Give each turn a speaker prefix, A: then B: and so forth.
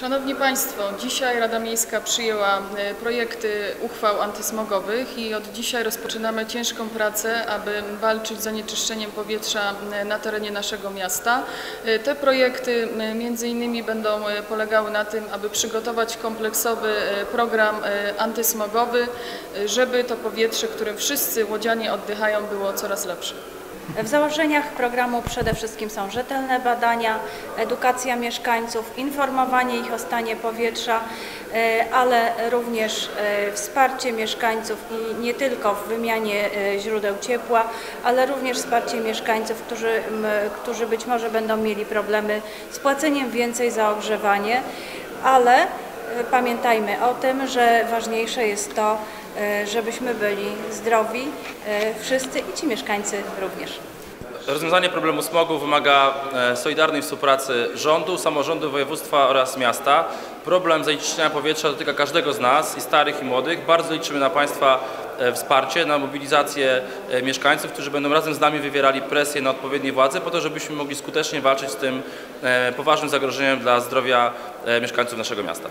A: Szanowni Państwo, dzisiaj Rada Miejska przyjęła e, projekty uchwał antysmogowych i od dzisiaj rozpoczynamy ciężką pracę, aby walczyć z zanieczyszczeniem powietrza e, na terenie naszego miasta. E, Te projekty między innymi będą polegały na tym, aby przygotować kompleksowy program antysmogowy, żeby to powietrze, którym wszyscy łodzianie oddychają, było coraz lepsze.
B: W założeniach programu przede wszystkim są rzetelne badania, edukacja mieszkańców, informowanie ich o stanie powietrza, e, ale również e, wsparcie mieszkańców i nie tylko w wymianie e, źródeł ciepła, ale również wsparcie mieszkańców, którzy, którzy być może będą mieli problemy z płaceniem więcej za ogrzewanie, ale pamiętajmy o tym, że ważniejsze jest to, e, żebyśmy byli zdrowi e, wszyscy i ci mieszkańcy również.
C: Rozwiązanie problemu smogu wymaga e, solidarnej współpracy rządu, samorządu województwa oraz miasta. Problem zanieczyszczenia powietrza dotyka każdego z nas, i starych, i młodych. Bardzo liczymy na Państwa wsparcie, na mobilizację mieszkańców, którzy będą razem z nami wywierali presję na odpowiednie władze, po to, żebyśmy mogli skutecznie walczyć z tym poważnym zagrożeniem dla zdrowia mieszkańców naszego miasta.